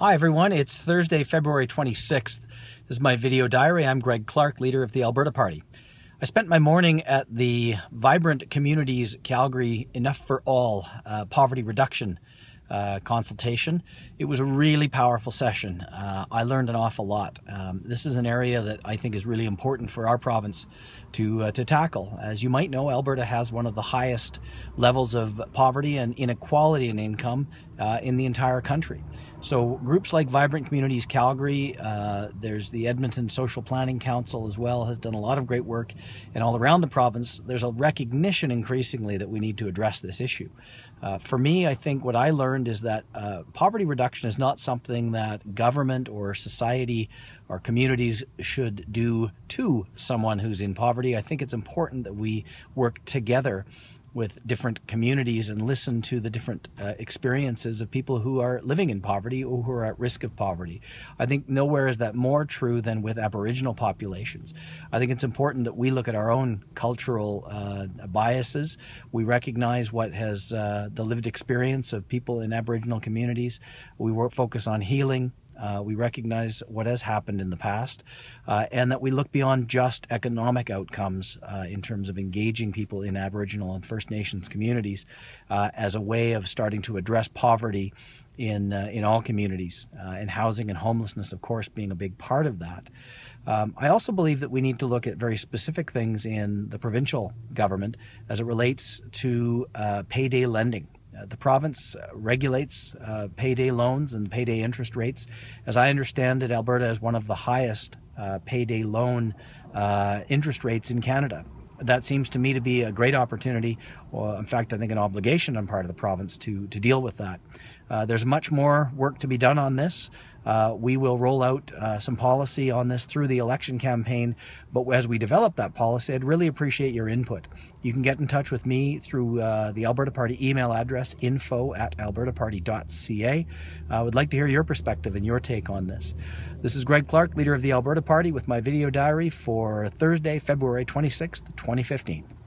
Hi everyone, it's Thursday, February 26th. This is my video diary. I'm Greg Clark, leader of the Alberta Party. I spent my morning at the Vibrant Communities Calgary Enough for All uh, Poverty Reduction uh, consultation. It was a really powerful session. Uh, I learned an awful lot. Um, this is an area that I think is really important for our province to uh, to tackle. As you might know, Alberta has one of the highest levels of poverty and inequality in income uh, in the entire country. So groups like Vibrant Communities Calgary, uh, there's the Edmonton Social Planning Council as well, has done a lot of great work. And all around the province, there's a recognition increasingly that we need to address this issue. Uh, for me, I think what I learned is that uh, poverty reduction is not something that government or society or communities should do to someone who's in poverty. I think it's important that we work together with different communities and listen to the different uh, experiences of people who are living in poverty or who are at risk of poverty. I think nowhere is that more true than with Aboriginal populations. I think it's important that we look at our own cultural uh, biases. We recognize what has uh, the lived experience of people in Aboriginal communities. We work, focus on healing, uh, we recognize what has happened in the past uh, and that we look beyond just economic outcomes uh, in terms of engaging people in Aboriginal and First Nations communities uh, as a way of starting to address poverty in, uh, in all communities, uh, and housing and homelessness, of course, being a big part of that. Um, I also believe that we need to look at very specific things in the provincial government as it relates to payday lending. Uh, the province uh, regulates uh, payday loans and payday interest rates. As I understand it, Alberta has one of the highest payday loan interest rates in Canada. That seems to me to be a great opportunity, or in fact, I think an obligation on part of the province to, to deal with that. Uh, there's much more work to be done on this. Uh, we will roll out uh, some policy on this through the election campaign, but as we develop that policy, I'd really appreciate your input. You can get in touch with me through uh, the Alberta Party email address, info at albertaparty.ca. I would like to hear your perspective and your take on this. This is Greg Clark, leader of the Alberta Party, with my video diary for Thursday, February 26th, 2015.